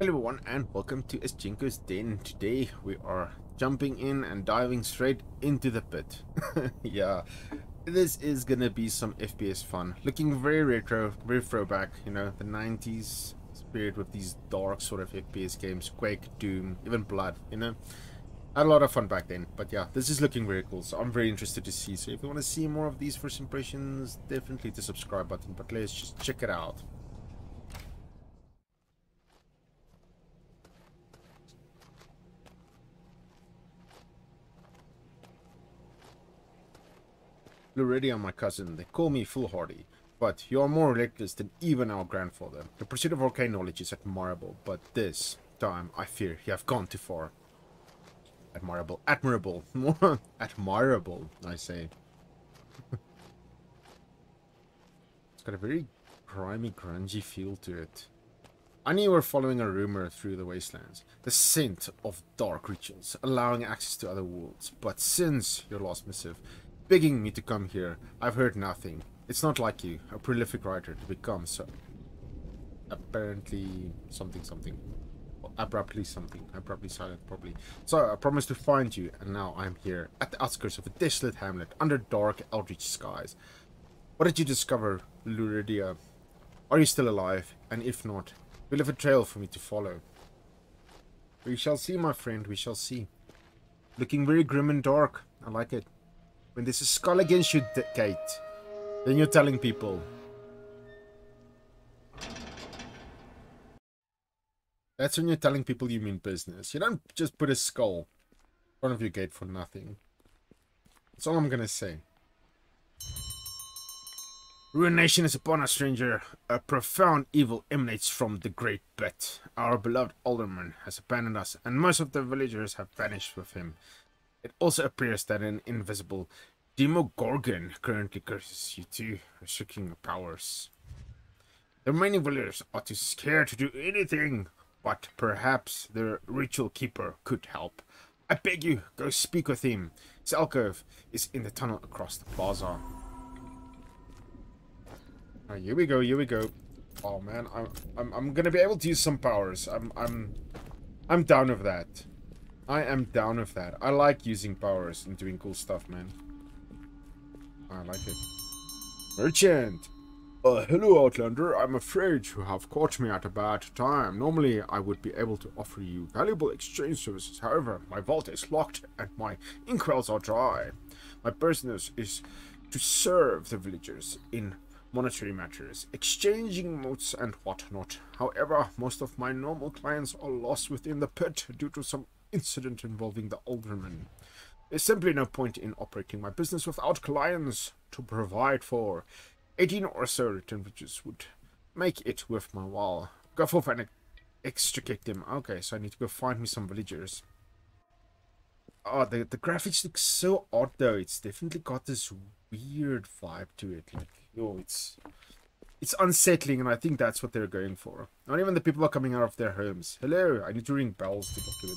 Hello everyone and welcome to Azjenco's Den. Today we are jumping in and diving straight into the pit. yeah, this is gonna be some FPS fun. Looking very retro, very throwback, you know, the 90s spirit with these dark sort of FPS games, Quake, Doom, even Blood, you know. Had a lot of fun back then, but yeah, this is looking very cool, so I'm very interested to see. So if you want to see more of these first impressions, definitely the subscribe button, but let's just check it out. Luridia, my cousin, they call me foolhardy, but you are more reckless than even our grandfather. The pursuit of arcane knowledge is admirable, but this time, I fear, you have gone too far. Admirable, admirable, more admirable, I say. it's got a very grimy, grungy feel to it. I knew you were following a rumor through the wastelands. The scent of dark rituals, allowing access to other worlds. But since your last missive, begging me to come here. I've heard nothing. It's not like you, a prolific writer, to become so... Apparently something something. Abruptly something. Abruptly silent, probably. So I promised to find you, and now I'm here, at the outskirts of a desolate hamlet, under dark eldritch skies. What did you discover, Luridia? Are you still alive? And if not, you have a trail for me to follow? We shall see, my friend, we shall see. Looking very grim and dark. I like it. When there's a skull against you, Kate, then you're telling people. That's when you're telling people you mean business. You don't just put a skull in front of your gate for nothing. That's all I'm gonna say. Ruination is upon us, stranger. A profound evil emanates from the Great Pit. Our beloved alderman has abandoned us, and most of the villagers have vanished with him. It also appears that an invisible Demogorgon currently curses you too, restricting your powers. The remaining villagers are too scared to do anything, but perhaps the ritual keeper could help. I beg you, go speak with him. His alcove is in the tunnel across the plaza. Here we go, here we go. Oh man, I'm I'm I'm gonna be able to use some powers. I'm I'm I'm down with that. I am down with that. I like using powers and doing cool stuff, man. I like it. Merchant! Uh, hello, Outlander. I'm afraid you have caught me at a bad time. Normally, I would be able to offer you valuable exchange services. However, my vault is locked and my inkwells are dry. My business is to serve the villagers in monetary matters, exchanging motes and whatnot. However, most of my normal clients are lost within the pit due to some incident involving the alderman. There's simply no point in operating my business without clients to provide for. 18 or so return villages would make it worth my while. Go forth and extricate them. Okay, so I need to go find me some villagers. Oh, the, the graphics look so odd though. It's definitely got this weird vibe to it. Like, yo, it's it's unsettling, and I think that's what they're going for. Not even the people are coming out of their homes. Hello, I need to ring bells to talk to them.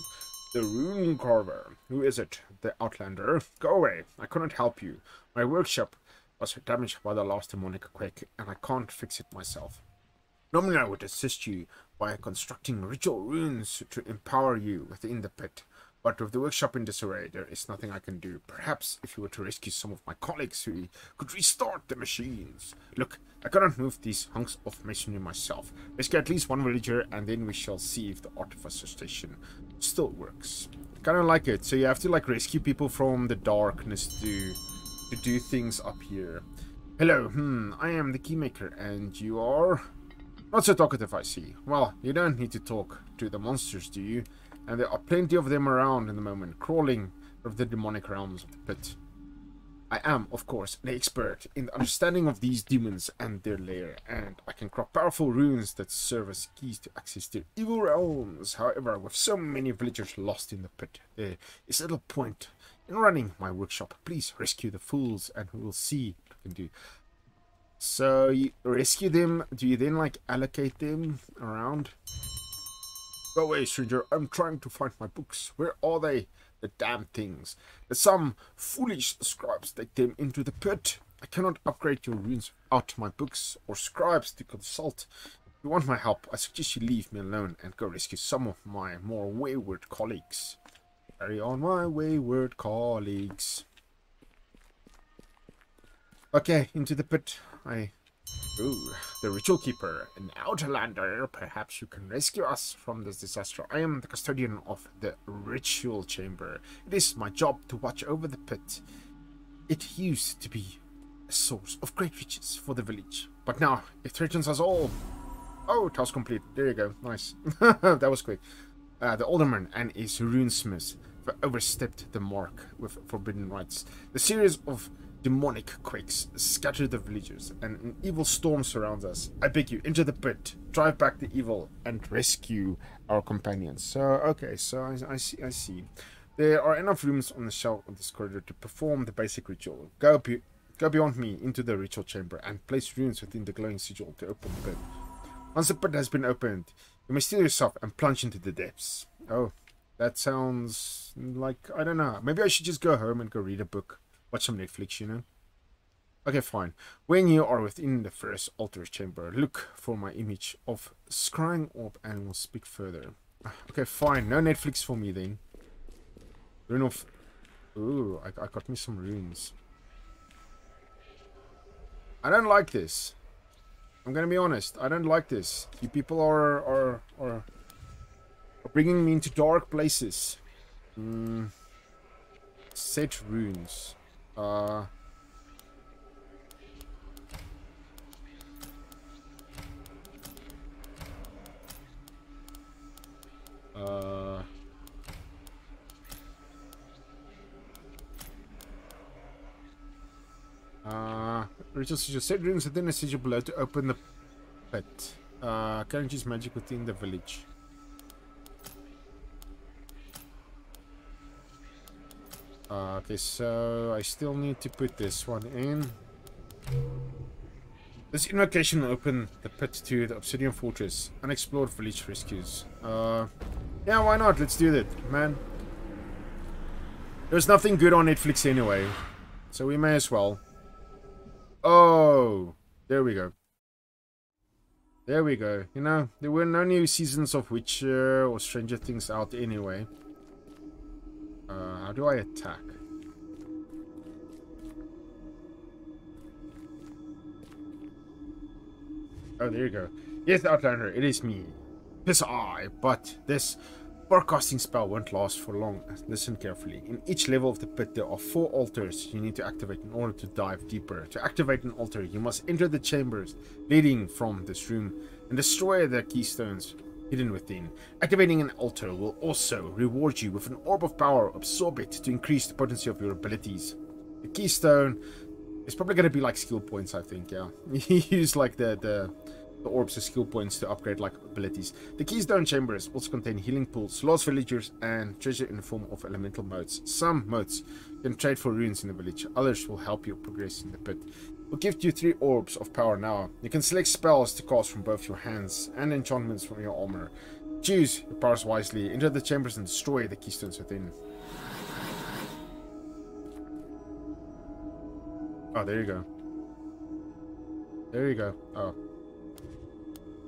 The Rune Carver. Who is it? The Outlander. Go away. I couldn't help you. My workshop was damaged by the last demonic quake, and I can't fix it myself. Normally I would assist you by constructing ritual runes to empower you within the pit, but with the workshop in disarray, there is nothing I can do. Perhaps if you were to rescue some of my colleagues, we could restart the machines. Look, I cannot move these hunks of masonry myself. Rescue at least one villager, and then we shall see if the artificer station still works. Kind of like it. So you have to like rescue people from the darkness to to do things up here. Hello, hmm, I am the keymaker, and you are not so talkative, I see. Well, you don't need to talk to the monsters, do you? And there are plenty of them around in the moment, crawling of the demonic realms of the pit. I am, of course, an expert in the understanding of these demons and their lair, and I can craft powerful runes that serve as keys to access their evil realms. However, with so many villagers lost in the pit, there is little point in running my workshop. Please rescue the fools, and we will see what we can do. So, you rescue them, do you then, like, allocate them around? Go away, stranger, I'm trying to find my books. Where are they? The damn things. Some foolish scribes take them into the pit. I cannot upgrade your runes out my books or scribes to consult. If you want my help, I suggest you leave me alone and go rescue some of my more wayward colleagues. Carry on, my wayward colleagues. Okay, into the pit. I... Ooh, the Ritual Keeper, an Outlander. Perhaps you can rescue us from this disaster. I am the custodian of the Ritual Chamber. It is my job to watch over the pit. It used to be a source of great riches for the village, but now it threatens us all. Oh, task complete. There you go. Nice. that was quick. Uh, the Alderman and his runesmith overstepped the mark with forbidden rites. The series of demonic quakes scatter the villagers, and an evil storm surrounds us. I beg you, enter the pit, drive back the evil, and rescue our companions. So, okay, so I, I see, I see. There are enough rooms on the shelf of this corridor to perform the basic ritual. Go, go beyond me into the ritual chamber and place runes within the glowing sigil to open the pit. Once the pit has been opened, you may steel yourself and plunge into the depths. Oh, that sounds like, I don't know. Maybe I should just go home and go read a book. Watch some Netflix, you know? Okay, fine. When you are within the first altar chamber, look for my image of scrying orb and we'll speak further. Okay, fine. No Netflix for me then. Rune of... Ooh, I, I got me some runes. I don't like this. I'm gonna be honest. I don't like this. You people are are are, are bringing me into dark places. Mm. Set runes. Uh. Uh. Uh, Ritual Sigil. Set runes within the sigil below to open the pit. Uh, can't magic within the village. Uh, okay, so I still need to put this one in. This invocation will open the pit to the Obsidian Fortress. Unexplored village rescues. Uh, yeah, why not? Let's do that, man. There's nothing good on Netflix anyway. So we may as well. Oh, there we go. There we go. You know, there were no new seasons of Witcher or Stranger Things out anyway. How do I attack? Oh, there you go. Yes, Outlander, it is me. Piss I, but this Forecasting spell won't last for long. Listen carefully. In each level of the pit, there are four altars you need to activate in order to dive deeper. To activate an altar, you must enter the chambers leading from this room and destroy the keystones hidden within. Activating an altar will also reward you with an orb of power. Absorb it to increase the potency of your abilities. The keystone is probably going to be like skill points, I think, yeah. you use like the, the the orbs as skill points to upgrade like abilities. The Keystone Chambers also contain healing pools, lost villagers, and treasure in the form of elemental motes. Some motes can trade for runes in the village, others will help you progress in the pit. We'll give you three orbs of power now. You can select spells to cast from both your hands and enchantments from your armor. Choose your powers wisely, enter the chambers and destroy the keystones within. Oh, there you go. There you go. Oh.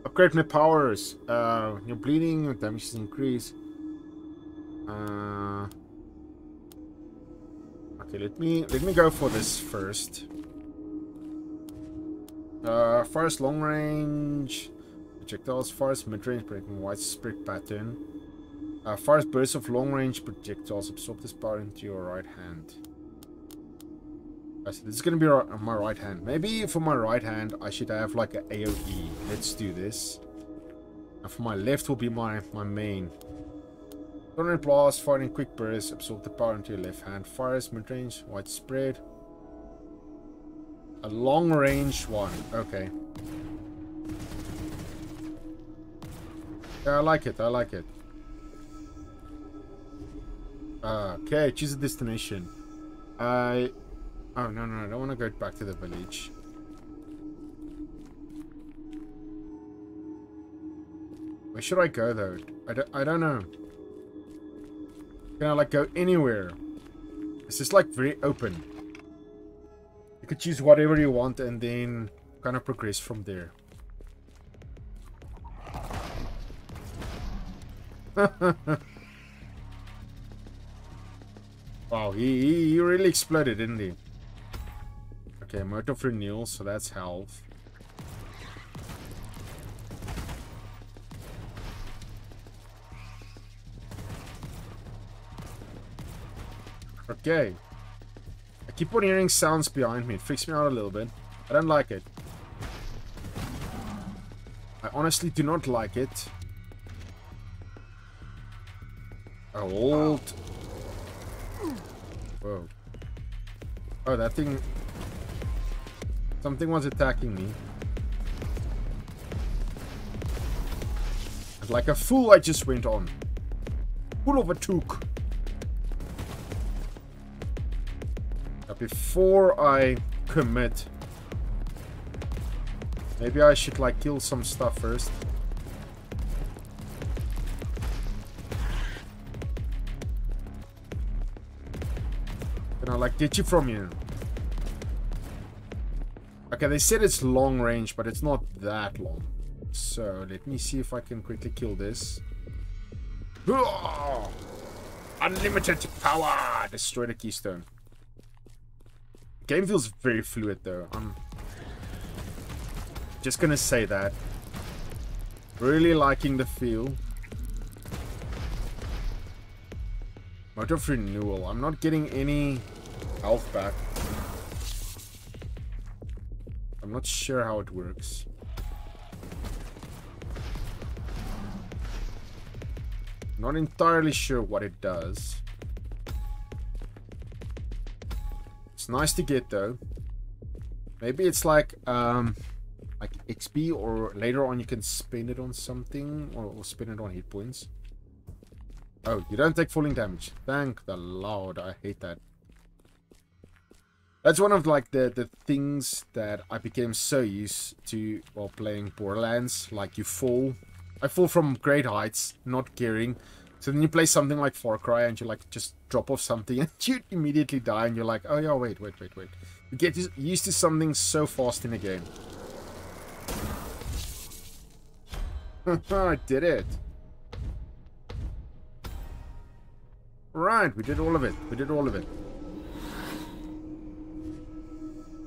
Upgrade my powers. Uh, you're bleeding, your damage is increased. Uh, okay, let me let me go for this first. Uh, long range projectiles, first mid range breaking widespread pattern. Uh, burst of long range projectiles absorb this power into your right hand. I said, This is going to be on my right hand. Maybe for my right hand, I should have like an AoE. Let's do this. And for my left will be my, my main. Tornado Blast, firing quick burst, absorb the power into your left hand. Fires, mid-range, widespread. A long range one. Okay. Yeah, I like it. I like it. Okay, choose a destination. I Oh, no, no, I don't want to go back to the village. Where should I go, though? I don't, I don't know. Can I, like, go anywhere? It's just, like, very open could choose whatever you want and then kind of progress from there. wow, he, he, he, really exploded, didn't he? Okay, motor renewal, so that's health. Okay. Keep on hearing sounds behind me. It freaks me out a little bit. I don't like it. I honestly do not like it. Hold. Whoa. Oh, that thing... Something was attacking me. And like a fool, I just went on. Full of a took. Before I commit, maybe I should like kill some stuff first. Can I like get you from here? Okay, they said it's long range, but it's not that long. So, let me see if I can quickly kill this. Unlimited power! Destroy the keystone. Game feels very fluid though. I'm just gonna say that. Really liking the feel. Mote of renewal. I'm not getting any health back. I'm not sure how it works. Not entirely sure what it does. Nice to get though. Maybe it's like um like XP or later on you can spend it on something or, or spend it on hit points. Oh, you don't take falling damage. Thank the Lord. I hate that. That's one of like the, the things that I became so used to while playing Borderlands. Like you fall. I fall from great heights, not caring. So then you play something like Far Cry and you like just drop off something and you immediately die and you're like, oh yeah, wait, wait, wait, wait. You get used to something so fast in a game. I did it. Right, we did all of it. We did all of it.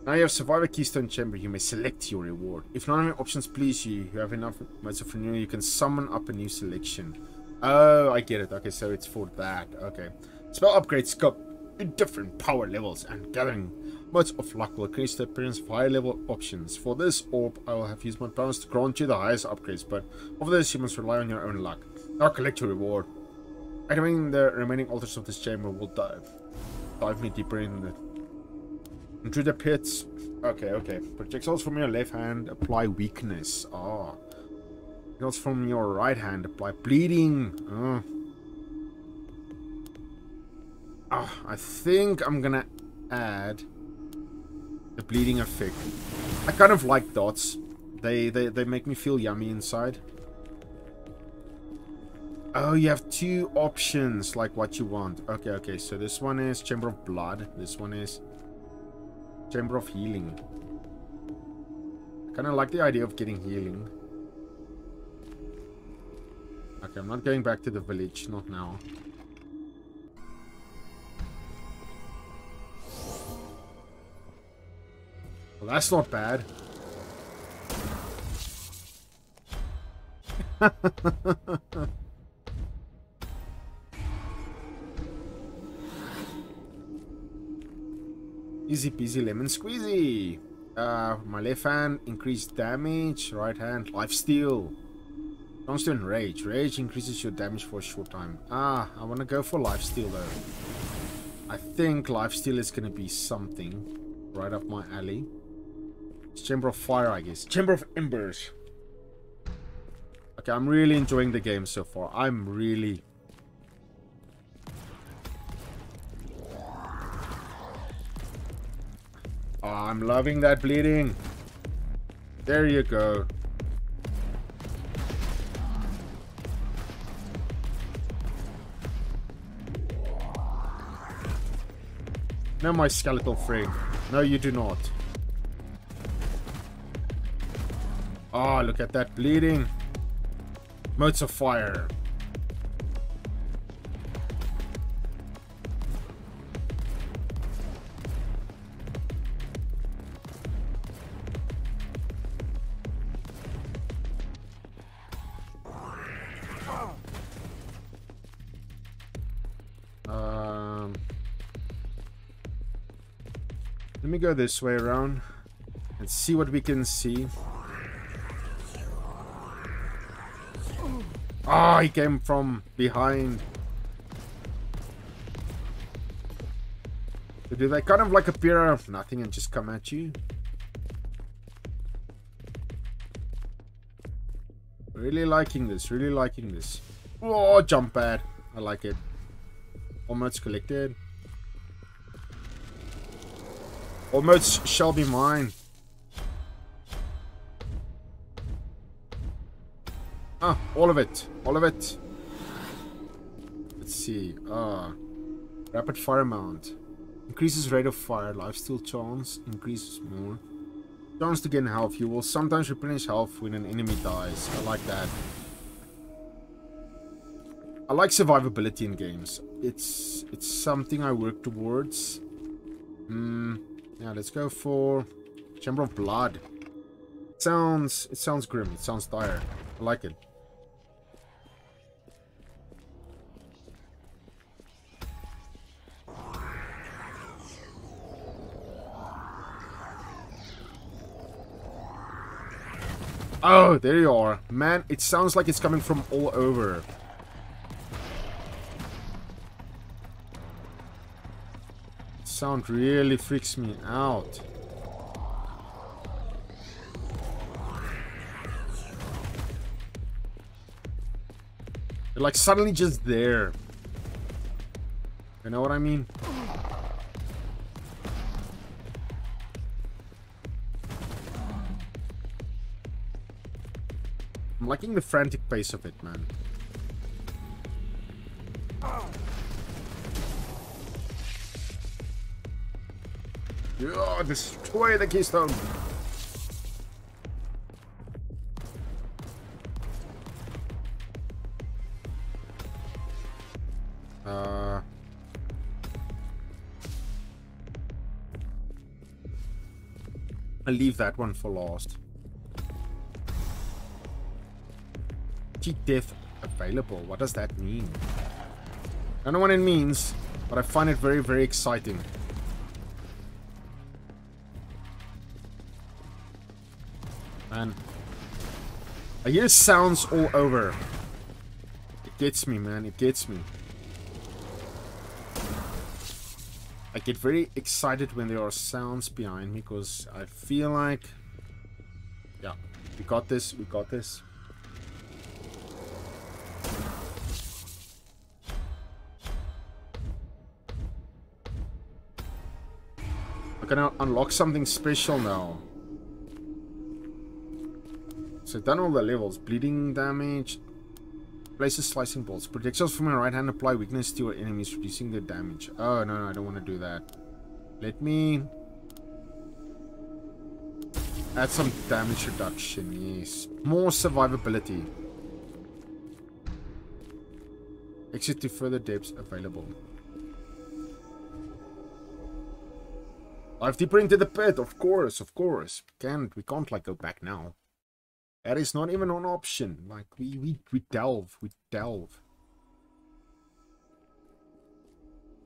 Now you have Survivor Keystone Chamber, you may select your reward. If none of your options please you, you have enough motes of renewal, you can summon up a new selection. Oh, I get it. Okay, so it's for that. Okay. Spell upgrades got different power levels and gathering motes of luck will increase the appearance of higher level options. For this orb, I will have used my powers to grant you the highest upgrades, but for this you must rely on your own luck. Now collect your reward. Activating the remaining altars of this chamber will dive, dive me deeper in the, into the pits. Okay, okay. Projectiles from your left hand apply weakness. Ah. Goes from your right hand. Apply bleeding. Oh. Oh, I think I'm gonna add the bleeding effect. I kind of like dots. They, they, they make me feel yummy inside. Oh, you have two options, like what you want. Okay, okay, so this one is Chamber of Blood. This one is Chamber of Healing. Kind of like the idea of getting healing. I'm not going back to the village, not now. Well, that's not bad. Easy peasy lemon squeezy. Uh, my left hand increased damage, right hand life steal. Constant Rage. Rage increases your damage for a short time. Ah, I want to go for Lifesteal though. I think Lifesteal is going to be something right up my alley. It's Chamber of Fire, I guess. Chamber of Embers. Okay, I'm really enjoying the game so far. I'm really... Oh, I'm loving that bleeding. There you go. No, my skeletal frame. No, you do not. Ah, oh, look at that bleeding. Motes of fire. Me go this way around and see what we can see. Ah, oh, he came from behind. So do they kind of like appear out of nothing and just come at you? Really liking this, really liking this. Oh, jump pad. I like it. Almost collected. Almost shall be mine. Ah, all of it. All of it. Let's see. Ah. Rapid fire mount. Increases rate of fire. Lifesteal chance. Increases more. Chance to gain health. You will sometimes replenish health when an enemy dies. I like that. I like survivability in games. It's it's something I work towards. Hmm. Yeah, let's go for Chamber of Blood. It sounds it sounds grim. It sounds dire. I like it. Oh, there you are. Man, it sounds like it's coming from all over. Sound really freaks me out. They're like suddenly just there. You know what I mean? I'm liking the frantic pace of it, man. Oh, destroy the keystone. Uh... I'll leave that one for last. Cheat death available. What does that mean? I don't know what it means, but I find it very, very exciting. Man. I hear sounds all over. It gets me, man. It gets me. I get very excited when there are sounds behind me because I feel like... Yeah, we got this. We got this. I can unlock something special now. So done all the levels. Bleeding damage. Places slicing bolts. Projectiles from my right hand apply weakness to your enemies, reducing their damage. Oh, no, no, I don't want to do that. Let me... Add some damage reduction, yes. More survivability. Exit to further depths available. Dive deeper into the pit, of course, of course. Can't, we can't like go back now. That is not even an option. Like, we, we, we delve. We delve.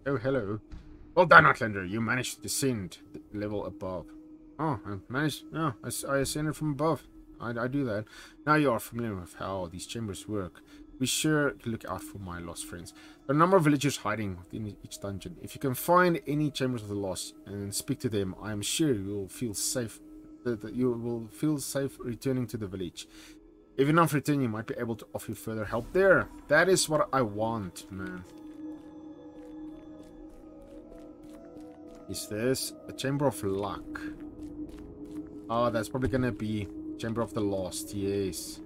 Oh, hello. Well done, Outlander. You managed to descend the level above. Oh, I managed... No, I, I ascended from above. I, I do that. Now you are familiar with how these chambers work. Be sure to look out for my lost friends. There are a number of villagers hiding within each dungeon. If you can find any chambers of the lost and speak to them, I am sure you will feel safe that you will feel safe returning to the village. If enough return, you might be able to offer further help there. That is what I want, man. Is this a Chamber of Luck? Oh, that's probably gonna be Chamber of the Lost, yes.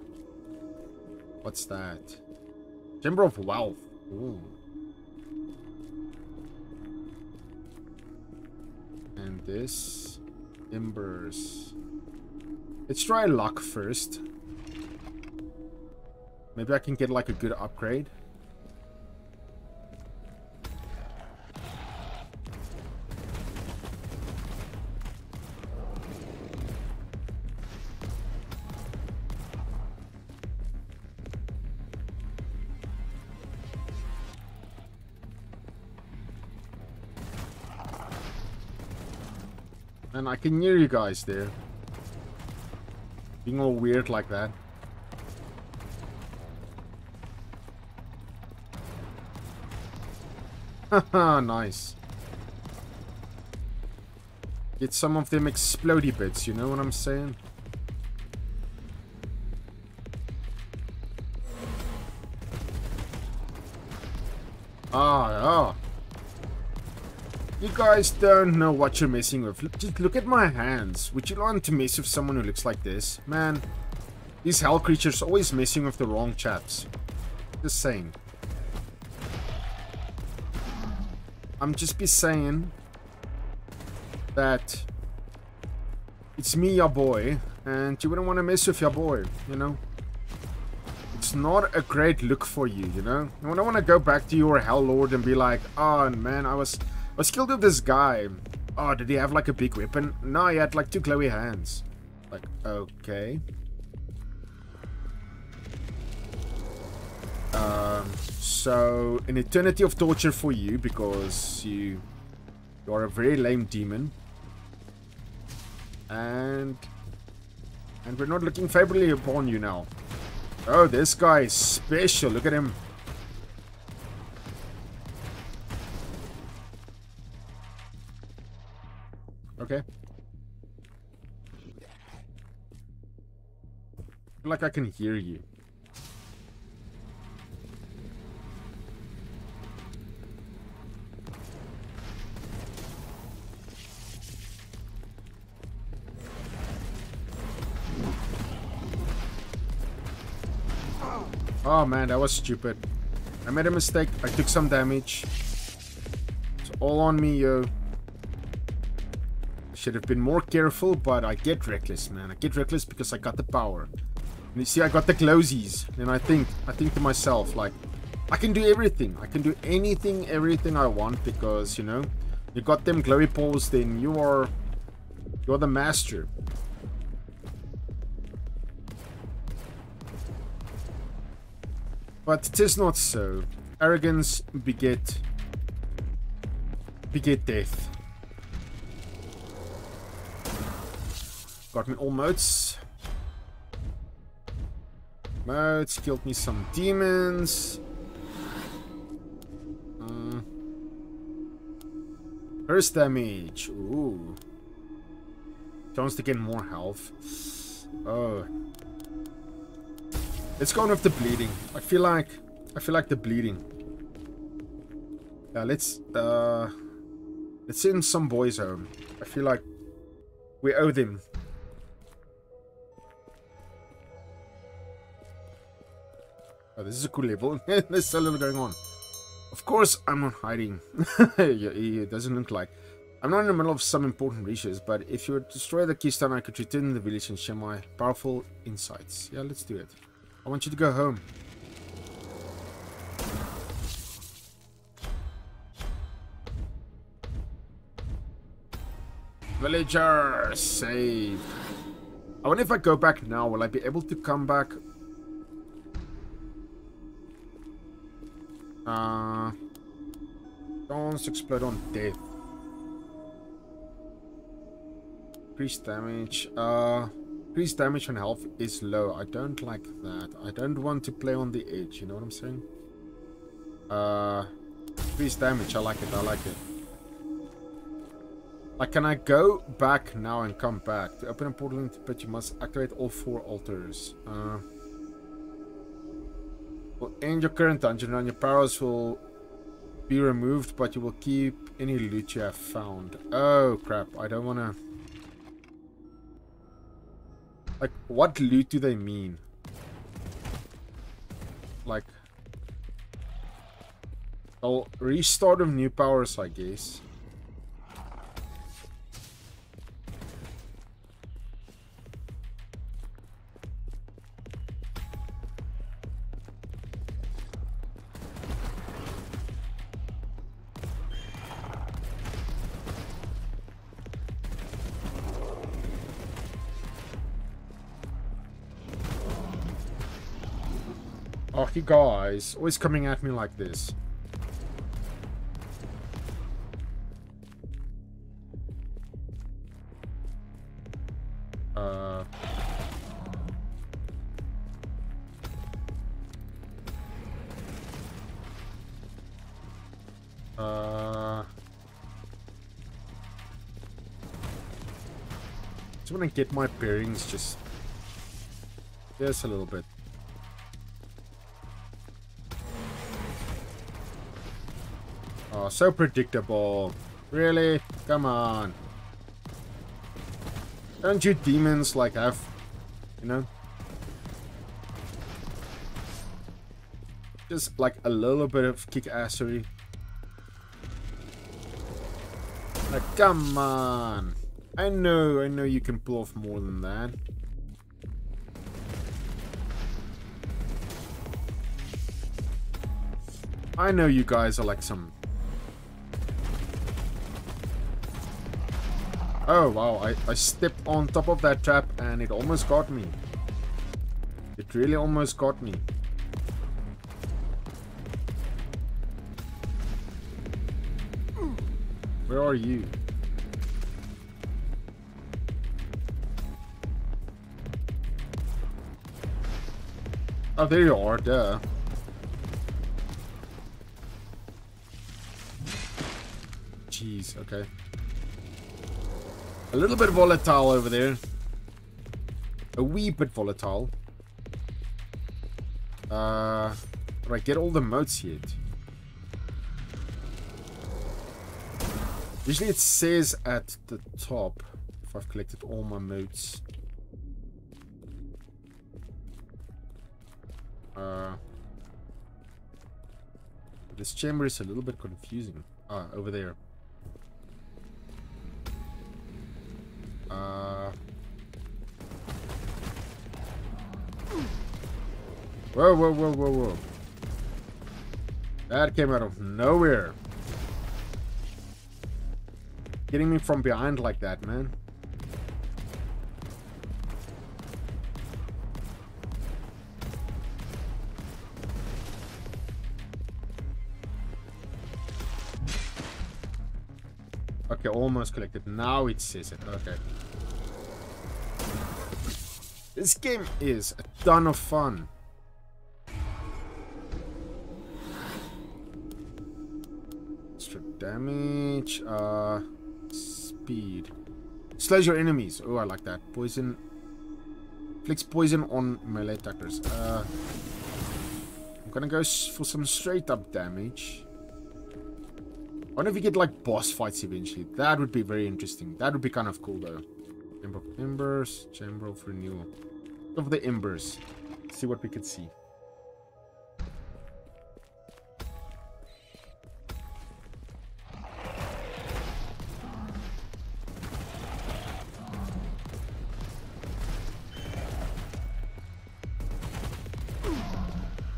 What's that? Chamber of Wealth. Ooh. And this... Embers. Let's try luck first. Maybe I can get like a good upgrade. I can hear you guys there. Being all weird like that. Haha, nice. Get some of them explody bits, you know what I'm saying? You guys don't know what you're messing with. Just look at my hands. Would you want to mess with someone who looks like this? Man, these hell creatures always messing with the wrong chaps. Just saying. I'm just be saying that it's me, your boy, and you wouldn't want to mess with your boy, you know? It's not a great look for you, you know? You don't want to go back to your Hell Lord and be like, oh man, I was, I was killed this guy. Oh, did he have like a big weapon? No, he had like two glowy hands. Like, okay. Um, so, an eternity of torture for you because you, you are a very lame demon. And, and we're not looking favorably upon you now. Oh, this guy is special. Look at him. Okay. like I can hear you. Oh man, that was stupid. I made a mistake. I took some damage. It's all on me, yo. Should have been more careful, but I get reckless, man. I get reckless because I got the power. And you see, I got the glowsies. And I think, I think to myself, like, I can do everything. I can do anything, everything I want because, you know, you got them glowy balls, then you are, you're the master. But tis not so. Arrogance beget beget death. Got me all motes. Motes killed me some demons. Uh, burst damage. Ooh. Chance to gain more health. Oh. Let's go on with the bleeding. I feel like I feel like the bleeding. Yeah, let's uh let's send some boys home. I feel like we owe them. Oh, this is a cool level. There's a little going on. Of course, I'm not hiding. it doesn't look like. I'm not in the middle of some important research, but if you destroy the keystone, I could return to the village and share my powerful insights. Yeah, let's do it. I want you to go home. Villager save. I wonder if I go back now, will I be able to come back? Uh, don't explode on death. Increase damage. Uh, Increased damage and health is low. I don't like that. I don't want to play on the edge, you know what I'm saying? Uh, increased damage, I like it, I like it. Like, can I go back now and come back? To open a portal into pit, you must activate all four altars. Uh, will end your current dungeon and your powers will be removed, but you will keep any loot you have found. Oh, crap. I don't want to... Like, what loot do they mean? Like... I'll restart of new powers, I guess. guys always coming at me like this? Uh... Uh... Just want to get my bearings just... Just a little bit. Oh, so predictable. Really? Come on. Don't you demons like have, you know? Just like a little bit of kick-assery. Like, come on. I know, I know you can pull off more than that. I know you guys are like some Oh, wow. I, I stepped on top of that trap and it almost got me. It really almost got me. Where are you? Oh, there you are, duh. Jeez, okay. A little bit volatile over there. A wee bit volatile. Uh, I get all the motes yet? Usually it says at the top if I've collected all my motes. Uh, this chamber is a little bit confusing. Ah, over there. Uh... Whoa, whoa, whoa, whoa, whoa. That came out of nowhere. Getting me from behind like that, man. Almost collected. Now it says it. Okay. This game is a ton of fun. Strip damage. Uh, speed. Slash your enemies. Oh, I like that. Poison. Flicks poison on melee attackers. Uh, I'm gonna go for some straight up damage. Wonder if we get like boss fights eventually. That would be very interesting. That would be kind of cool though. Chamber of Embers, Chamber of Renewal. Of the Embers. Let's see what we can see.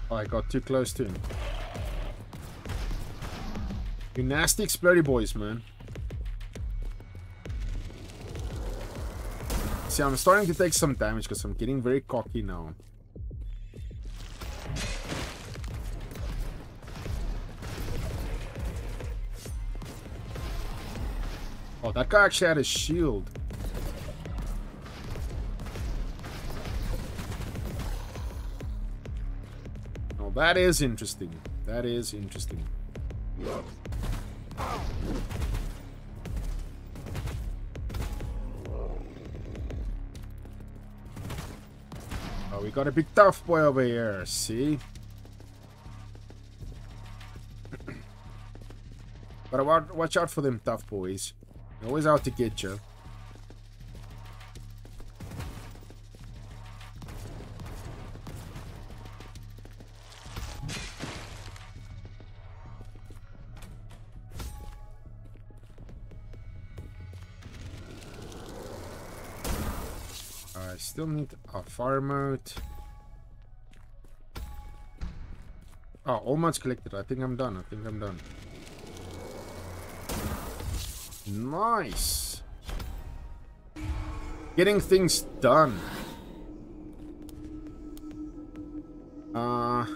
I got too close to him. You nasty explodey boys, man. See, I'm starting to take some damage because I'm getting very cocky now. Oh, that guy actually had a shield. Oh, that is interesting. That is interesting. Oh, we got a big tough boy over here, see? but watch out for them tough boys. They're always out to get you. Still need a fire mote. Oh, almost collected. I think I'm done. I think I'm done. Nice. Getting things done. Uh,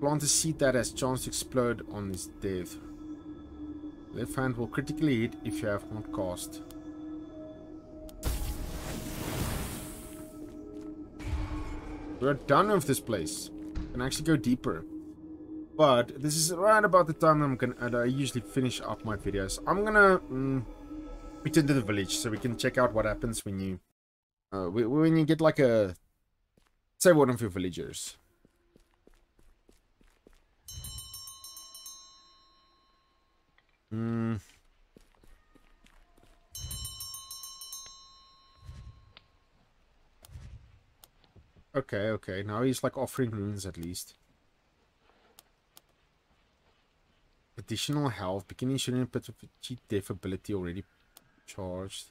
plant a seed that has chance to explode on his death. Left hand will critically hit if you have not cast. We're done with this place. Can actually go deeper. But this is right about the time I'm gonna and I usually finish up my videos. I'm gonna mm, return to the village so we can check out what happens when you uh, when you get like a say one of your villagers. Hmm. Okay, okay. Now he's like offering runes at least. Additional health. Beginning shooting bit of cheat death ability already charged.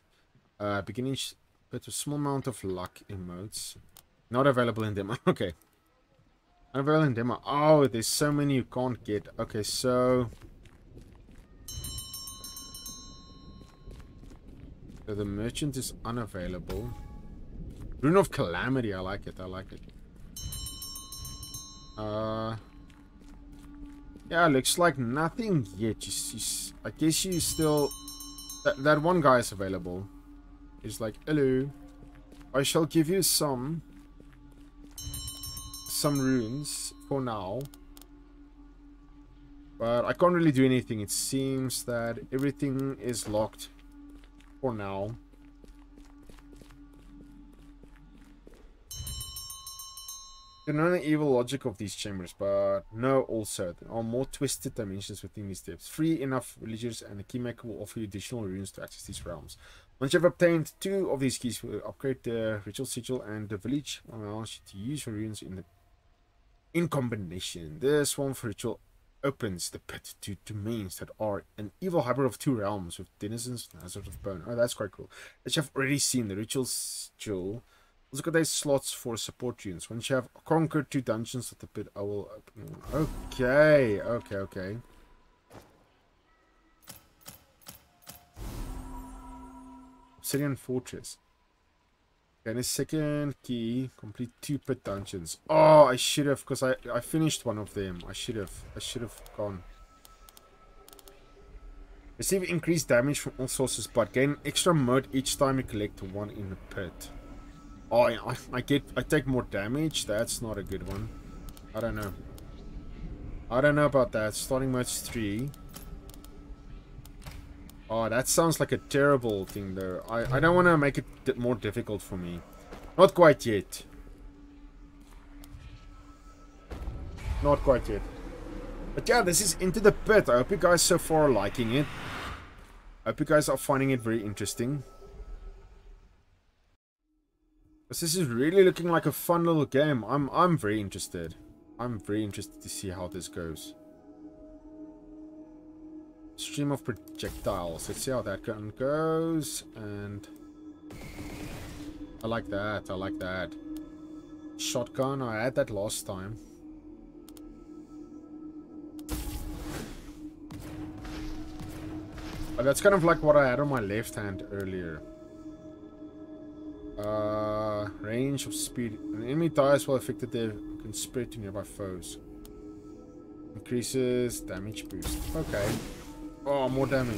Uh, beginning bit of small amount of luck emotes. Not available in demo. okay. Unavailable in demo. Oh, there's so many you can't get. Okay, so... So the merchant is unavailable. Rune of Calamity, I like it, I like it. Uh... Yeah, looks like nothing yet. I guess you still... That, that one guy is available. He's like, hello. I shall give you some... Some runes for now. But I can't really do anything. It seems that everything is locked for now. You know the evil logic of these chambers, but no also. There are more twisted dimensions within these depths. Free enough villagers and a keymaker will offer you additional runes to access these realms. Once you have obtained two of these keys, we'll upgrade the ritual sigil and the village allows you to use your runes in the in combination. This one for ritual opens the pit to domains that are an evil hybrid of two realms with denizens and hazards of bone. Oh, that's quite cool. As you've already seen, the ritual sigil Look at these slots for support units. Once you have conquered two dungeons of the pit, I will open. Okay, okay, okay. Obsidian Fortress. And a second key, complete two pit dungeons. Oh, I should have, because I, I finished one of them. I should have, I should have gone. Receive increased damage from all sources, but gain extra mote each time you collect one in the pit. Oh, I, I get, I take more damage? That's not a good one. I don't know. I don't know about that. Starting match 3. Oh, that sounds like a terrible thing though. I, I don't want to make it more difficult for me. Not quite yet. Not quite yet. But yeah, this is Into the Pit. I hope you guys so far are liking it. I hope you guys are finding it very interesting. This is really looking like a fun little game. I'm I'm very interested. I'm very interested to see how this goes. Stream of projectiles. Let's see how that gun goes. And I like that. I like that. Shotgun. I had that last time. That's kind of like what I had on my left hand earlier. Uh, range of speed. An enemy dies while affected they can spread to nearby foes. Increases damage boost. Okay. Oh, more damage.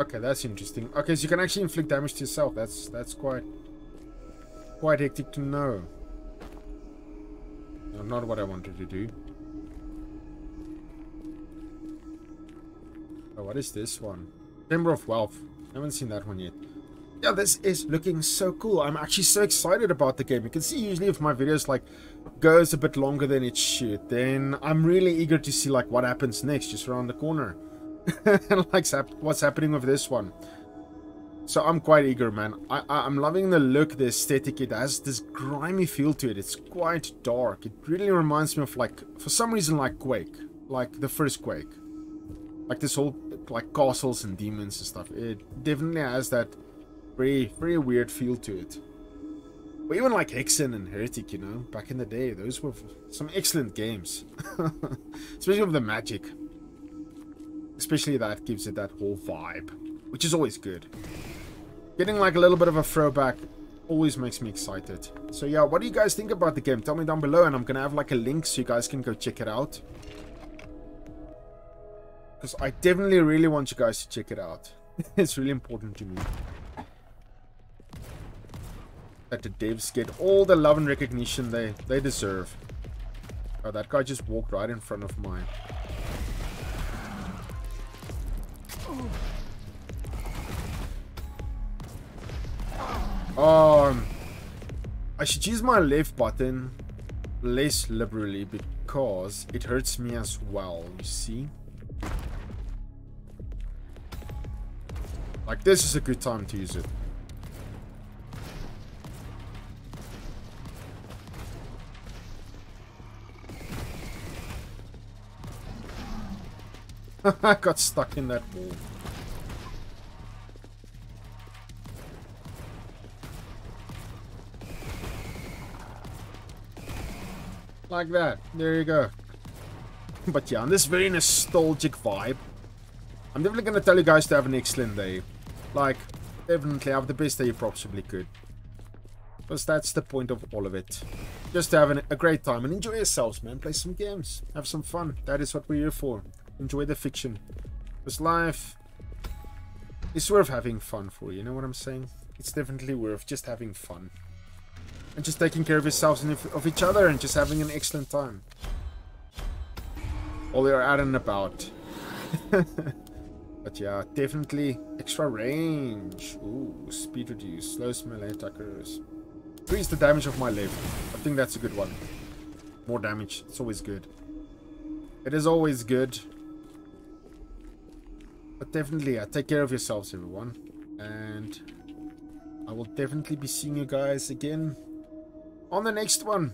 Okay, that's interesting. Okay, so you can actually inflict damage to yourself. That's that's quite quite hectic to know. not what I wanted to do. Oh, what is this one? Chamber of Wealth. I haven't seen that one yet. Yeah, this is looking so cool. I'm actually so excited about the game. You can see usually if my videos like goes a bit longer than it should, then I'm really eager to see like what happens next, just around the corner. and like what's happening with this one. So I'm quite eager, man. I, I am loving the look, the aesthetic. It has this grimy feel to it. It's quite dark. It really reminds me of like, for some reason, like Quake, like the first Quake. Like this whole like castles and demons and stuff. It definitely has that very, very weird feel to it. But even like Hexen and Heretic, you know, back in the day, those were some excellent games. Especially with the magic. Especially that gives it that whole vibe, which is always good. Getting like a little bit of a throwback always makes me excited. So yeah, what do you guys think about the game? Tell me down below and I'm gonna have like a link so you guys can go check it out. Because I definitely really want you guys to check it out. it's really important to me. that the devs get all the love and recognition they, they deserve. Oh, that guy just walked right in front of mine. Um, I should use my left button less liberally because it hurts me as well, you see? Like, this is a good time to use it. I got stuck in that wall. Like that. There you go. But yeah, on this very nostalgic vibe, I'm definitely going to tell you guys to have an excellent day. Like, definitely have the best day you possibly could. Because that's the point of all of it. Just to have an, a great time and enjoy yourselves, man. Play some games. Have some fun. That is what we're here for. Enjoy the fiction. Because life is worth having fun for, you know what I'm saying? It's definitely worth just having fun. And just taking care of yourselves and of each other and just having an excellent time. All you're out and about. but yeah, definitely extra range. Ooh, speed reduce, slow melee attackers. Increase the damage of my left. I think that's a good one. More damage, it's always good. It is always good. But definitely, yeah, take care of yourselves, everyone. And I will definitely be seeing you guys again on the next one.